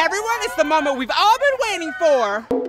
Everyone, it's the moment we've all been waiting for.